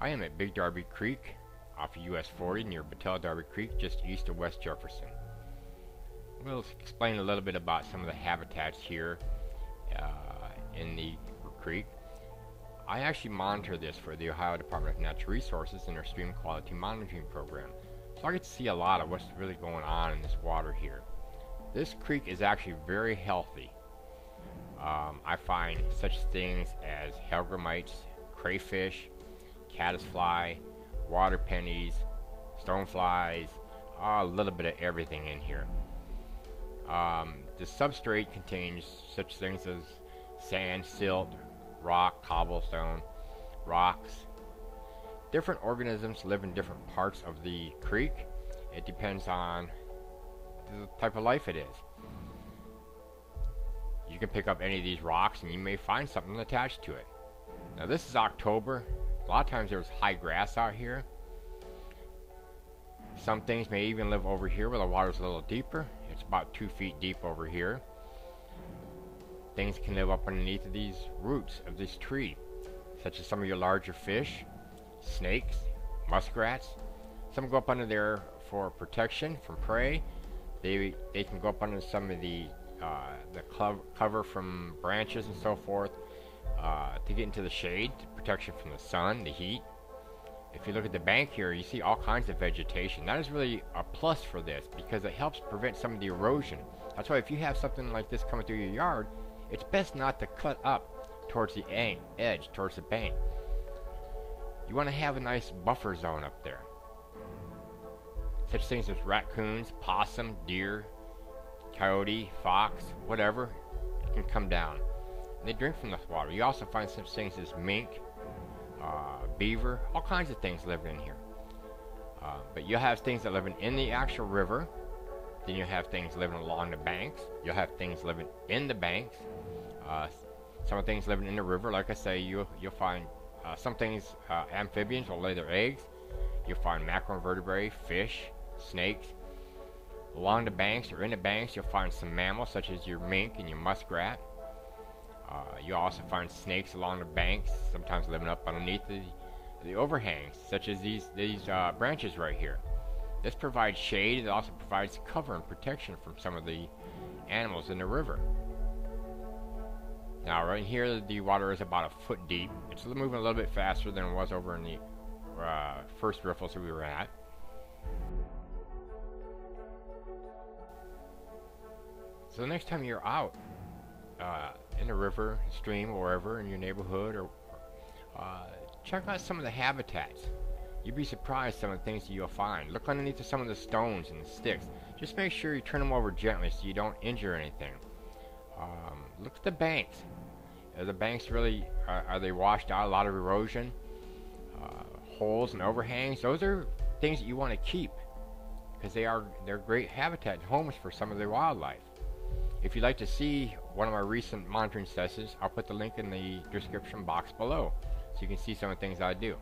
I am at Big Darby Creek off of US 40 near Battelle Darby Creek just east of West Jefferson. We'll explain a little bit about some of the habitats here uh, in the creek. I actually monitor this for the Ohio Department of Natural Resources in their stream quality monitoring program. So I get to see a lot of what's really going on in this water here. This creek is actually very healthy. Um, I find such things as hellgrammites, crayfish, caddisfly, water pennies, stoneflies, a little bit of everything in here. Um, the substrate contains such things as sand, silt, rock, cobblestone, rocks. Different organisms live in different parts of the creek. It depends on the type of life it is. You can pick up any of these rocks and you may find something attached to it. Now this is October. A lot of times there's high grass out here. Some things may even live over here where the water's a little deeper. It's about two feet deep over here. Things can live up underneath of these roots of this tree, such as some of your larger fish, snakes, muskrats. Some go up under there for protection from prey. They they can go up under some of the uh, the cover from branches and so forth uh, to get into the shade, protection from the sun, the heat. If you look at the bank here, you see all kinds of vegetation. That is really a plus for this because it helps prevent some of the erosion. That's why if you have something like this coming through your yard, it's best not to cut up towards the edge, towards the bank. You want to have a nice buffer zone up there. Such things as raccoons, possum, deer, coyote, fox, whatever, can come down. They drink from this water. You also find such things as mink, uh, beaver, all kinds of things living in here. Uh, but you'll have things that live in the actual river. Then you have things living along the banks. You'll have things living in the banks. Uh, some things living in the river, like I say, you, you'll find uh, some things, uh, amphibians will lay their eggs. You'll find macroinvertebrate, fish, snakes. Along the banks or in the banks, you'll find some mammals such as your mink and your muskrat. Uh, you also find snakes along the banks, sometimes living up underneath the, the overhangs, such as these, these uh, branches right here. This provides shade, it also provides cover and protection from some of the animals in the river. Now right here the water is about a foot deep. It's moving a little bit faster than it was over in the uh, first riffles that we were at. So the next time you're out uh, in a river, stream, or wherever in your neighborhood, or uh, check out some of the habitats. You'd be surprised some of the things that you'll find. Look underneath some of the stones and the sticks. Just make sure you turn them over gently so you don't injure anything. Um, look at the banks. Are the banks really, uh, are they washed out? A lot of erosion? Uh, holes and overhangs? Those are things that you want to keep because they are they're great habitat homes for some of the wildlife. If you'd like to see one of my recent monitoring sessions, I'll put the link in the description box below so you can see some of the things I do.